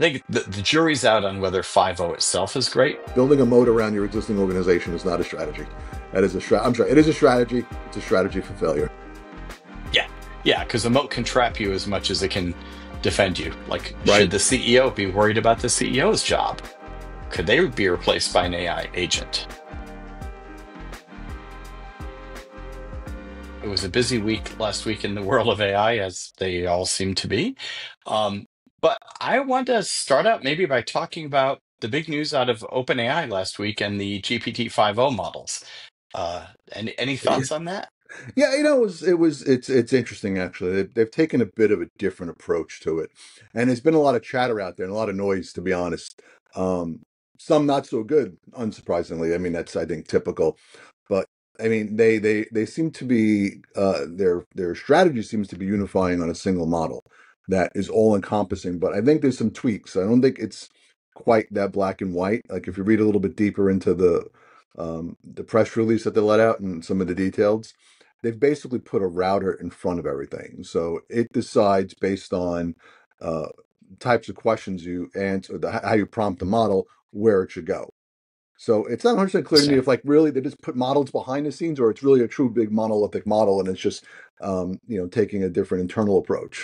I think the, the jury's out on whether 5.0 itself is great. Building a moat around your existing organization is not a strategy. That is a strat. I'm sorry, it is a strategy. It's a strategy for failure. Yeah, yeah, because the moat can trap you as much as it can defend you. Like, Right. should the CEO be worried about the CEO's job? Could they be replaced by an AI agent? It was a busy week last week in the world of AI, as they all seem to be. Um, but I want to start out maybe by talking about the big news out of OpenAI last week and the GPT-5.0 models. Uh, any any thoughts on that? Yeah, you know, it was it was it's it's interesting actually. They've, they've taken a bit of a different approach to it, and there's been a lot of chatter out there and a lot of noise, to be honest. Um, some not so good, unsurprisingly. I mean, that's I think typical, but I mean, they they they seem to be uh, their their strategy seems to be unifying on a single model that is all encompassing. But I think there's some tweaks. I don't think it's quite that black and white. Like if you read a little bit deeper into the um, the press release that they let out and some of the details, they've basically put a router in front of everything. So it decides based on uh, types of questions you answer, the, how you prompt the model, where it should go. So it's not 100% clear to me if like really they just put models behind the scenes or it's really a true big monolithic model and it's just um, you know taking a different internal approach.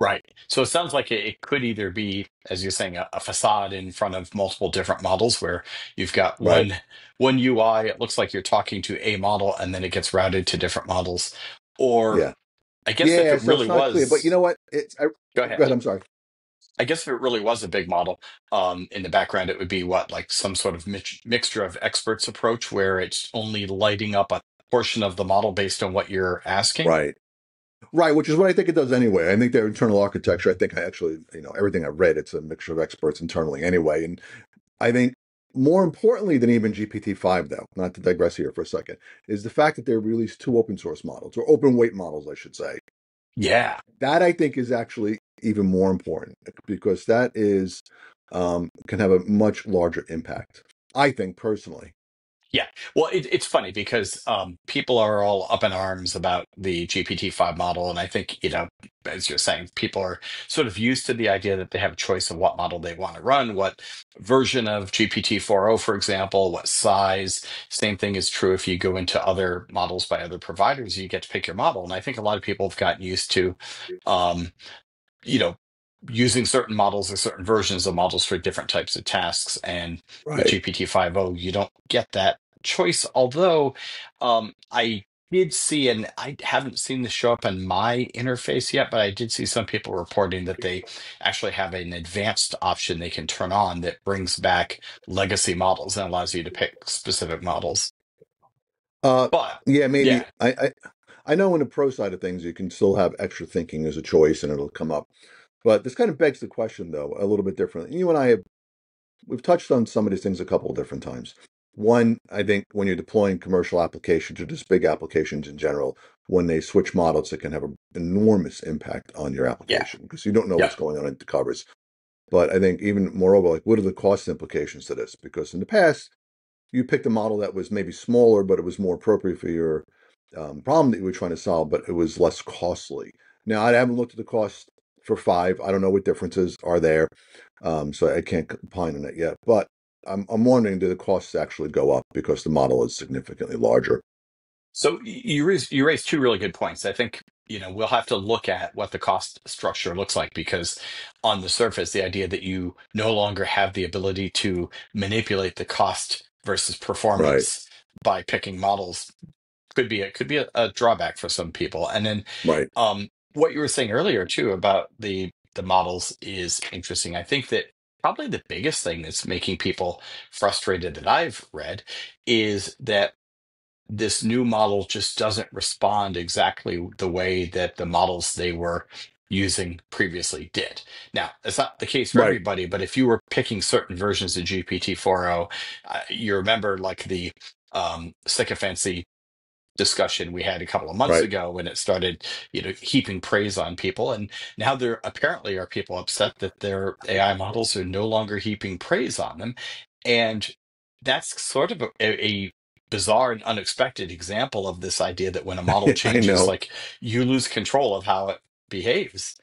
Right. So it sounds like it, it could either be, as you're saying, a, a facade in front of multiple different models where you've got Right. one one UI, it looks like you're talking to a model, and then it gets routed to different models. Or Yeah. I guess if Yeah. it So really not clear, but you was, know what? It's I, go go ahead. ahead. I'm sorry. I guess if it really was a big model, um, in the background, it would be what, like some sort of mix mixture of experts approach where it's only lighting up a portion of the model based on what you're asking. Right. Right, which is what I think it does anyway. I think their internal architecture, I think I actually, you know, everything I've read, it's a mixture of experts internally anyway. And I think more importantly than even GPT-5, though, not to digress here for a second, is the fact that they released two open source models, or open weight models, I should say. Yeah. That I think is actually even more important because that is um, can have a much larger impact. I think personally. Yeah. Well, it, it's funny because um, people are all up in arms about the GPT-5 model. And I think, you know, as you're saying, people are sort of used to the idea that they have a choice of what model they want to run, what version of GPT-4o, for example, what size. Same thing is true if you go into other models by other providers, you get to pick your model. And I think a lot of people have gotten used to, um, you know, using certain models or certain versions of models for different types of tasks. And with Right. GPT-5.0, you don't get that choice. Although um, I did see, and I haven't seen this show up in my interface yet, but I did see some people reporting that they actually have an advanced option they can turn on that brings back legacy models and allows you to pick specific models. Uh, But yeah, maybe. yeah, I, I I know in the pro side of things, you can still have extra thinking as a choice, and it'll come up. But this kind of begs the question, though, a little bit differently. You and I have we've touched on some of these things a couple of different times. One, I think when you're deploying commercial applications or just big applications in general, when they switch models, it can have an enormous impact on your application because you don't know yeah, what's going on in the covers. But I think even moreover, like what are the cost implications to this? Because in the past, you picked a model that was maybe smaller, but it was more appropriate for your um, problem that you were trying to solve, but it was less costly. Now, I haven't looked at the cost for five. I don't know what differences are there, um, so I can't opine on it yet. But I'm, I'm wondering, do the costs actually go up because the model is significantly larger? So you raise you raise two really good points. I think you know we'll have to look at what the cost structure looks like because on the surface, the idea that you no longer have the ability to manipulate the cost versus Right. performance by picking models could be a could be a, a drawback for some people. And then Right. um, what you were saying earlier too about the the models is interesting. I think that probably the biggest thing that's making people frustrated that I've read is that this new model just doesn't respond exactly the way that the models they were using previously did. Now, it's not the case for Right. everybody, but if you were picking certain versions of GPT-4o, uh, you remember like the um, sycophancy discussion we had a couple of months Right. ago when it started, you know, heaping praise on people, and now there apparently are people upset that their AI models are no longer heaping praise on them, and that's sort of a, a bizarre and unexpected example of this idea that when a model I changes, know. like you lose control of how it behaves.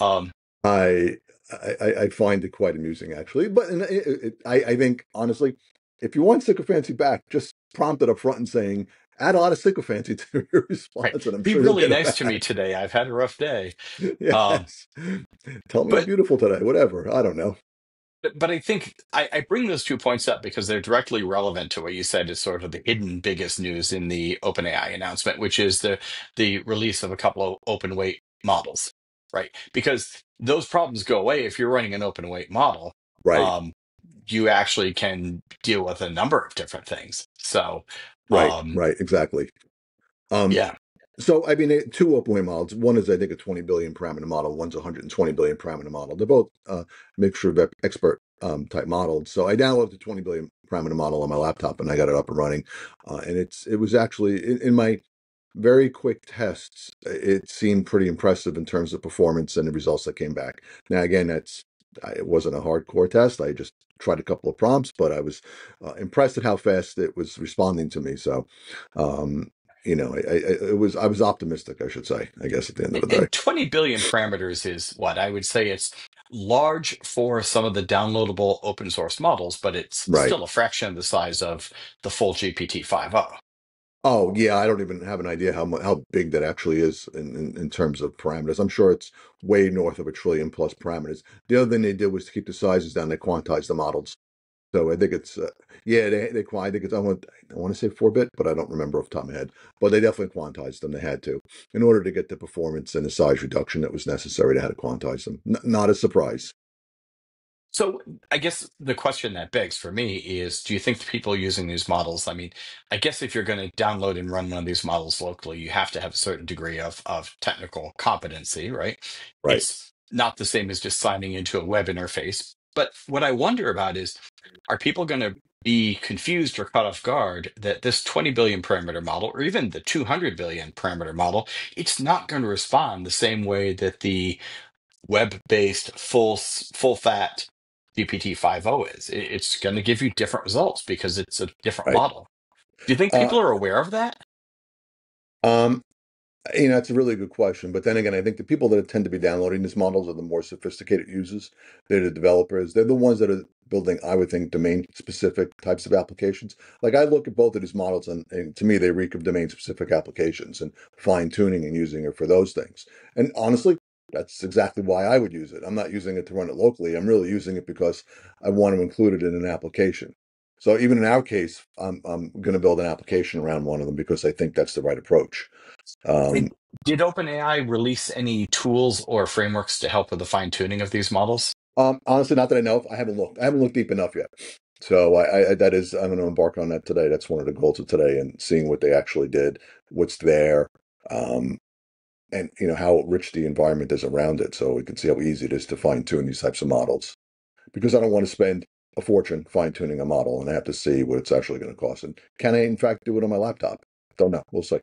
Um, I I, I, I find it quite amusing, actually. But and it, it, I, I think, honestly, if you want sycophancy back, just prompt it up front and saying, add a lot of sycophancy to your Right. response, and I'm Be sure you'll really get it nice to me back. today. I've had a rough day. Um, yes. Tell me I'm but beautiful today, whatever. I don't know. But, but I think I, I bring those two points up because they're directly relevant to what you said is sort of the hidden biggest news in the OpenAI announcement, which is the the release of a couple of open weight models, right? Because those problems go away if you're running an open weight model. Right, Um, you actually can deal with a number of different things. So, right, um, right, exactly. Um, yeah, so I mean, two open weight models. One is I think a 20 billion parameter model. One's a 120 billion parameter model. They're both uh, mixture of expert um, type models. So I downloaded the 20 billion parameter model on my laptop and I got it up and running. Uh, and it's it was actually in, in my very quick tests. It seemed pretty impressive in terms of performance and the results that came back. Now again, that's it wasn't a hardcore test. I just tried a couple of prompts, but I was uh, impressed at how fast it was responding to me. So. Um, you know, I, I, it was I was optimistic, I should say. I guess at the end of the day, and 20 billion parameters is what I would say it's large for some of the downloadable open source models, but it's right? still a fraction of the size of the full GPT-5.0. Oh yeah, I don't even have an idea how how big that actually is in, in in terms of parameters. I'm sure it's way north of a trillion plus parameters. The other thing they did was to keep the sizes down. They quantized the models, so I think it's uh, yeah they they quan- I think it's I want I want to say four bit, but I don't remember off the top of my head. But they definitely quantized them. They had to in order to get the performance and the size reduction that was necessary. They had to quantize them. N- not a surprise, So I guess the question that begs for me is, do you think the people using these models, I mean, I guess if you're going to download and run one of these models locally, you have to have a certain degree of of technical competency, right? right? It's not the same as just signing into a web interface. But what I wonder about is, are people going to be confused or caught off guard that this 20 billion parameter model, or even the 200 billion parameter model, it's not going to respond the same way that the web-based full full fat GPT-5.0 is. It- It's going to give you different results because it's a different Right. model. Do you think Uh, people are aware of that? um, You know, that's a really good question. But then again, I think the people that tend to be downloading these models are the more sophisticated users. They're the developers. They're the ones that are building, I would think, domain specific types of applications. Like I look at both of these models and, and to me, they reek of domain specific applications and fine tuning and using it for those things. And honestly, that's exactly why I would use it. I'm not using it to run it locally. I'm really using it because I want to include it in an application. So even in our case, I'm, I'm going to build an application around one of them because I think that's the right approach. Um, did OpenAI release any tools or frameworks to help with the fine-tuning of these models? Um, honestly, not that I know of. I haven't looked. I haven't looked deep enough yet. So I, I that is I'm going to embark on that today. That's one of the goals of today, and seeing what they actually did, what's there, um, and you know how rich the environment is around it, so we can see how easy it is to fine tune these types of models. Because I don't want to spend a fortune fine tuning a model, and I have to see what it's actually going to cost. And can I, in fact, do it on my laptop? Don't know. We'll see.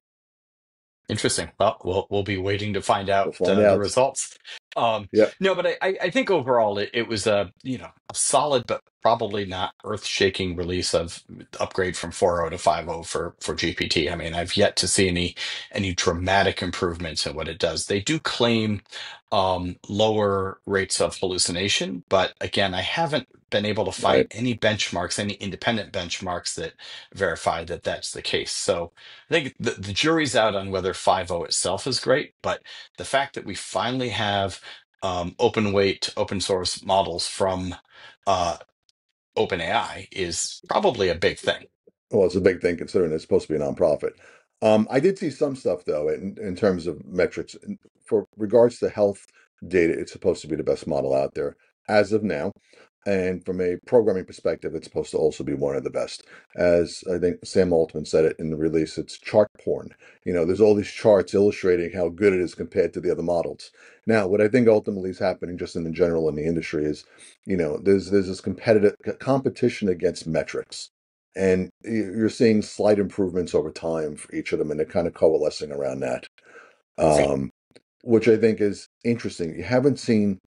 Interesting. Well, we'll we'll be waiting to find We'll out find uh, the out. results. Um, Yeah. no, but I, I I think overall it, it was a you know a solid but probably not earth-shaking release of upgrade from 4.0 to 5.0 for for GPT. I mean, I've yet to see any any dramatic improvements in what it does. They do claim um, lower rates of hallucination, but again, I haven't been able to find Right. any benchmarks, any independent benchmarks that verify that that's the case. So. I think the, the jury's out on whether 5.0 itself is great, but the fact that we finally have um, open weight, open source models from uh, OpenAI is probably a big thing. Well, it's a big thing considering it's supposed to be a nonprofit. Um, I did see some stuff though in, in terms of metrics. For regards to health data, it's supposed to be the best model out there as of now. And from a programming perspective, it's supposed to also be one of the best. As I think Sam Altman said it in the release, it's chart porn. You know, there's all these charts illustrating how good it is compared to the other models. Now, what I think ultimately is happening just in the general in the industry is, you know, there's there's this competitive competition against metrics and you're seeing slight improvements over time for each of them, and they're kind of coalescing around that, um, which I think is interesting. You haven't seen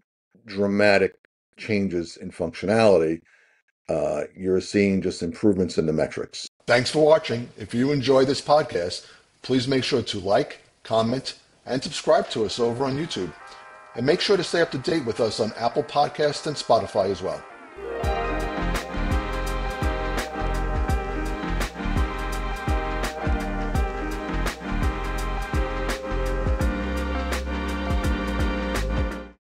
dramatic changes in functionality. Uh, you're seeing just improvements in the metrics. Thanks for watching. If you enjoy this podcast, please make sure to like, comment, and subscribe to us over on YouTube. And make sure to stay up to date with us on Apple Podcasts and Spotify as well.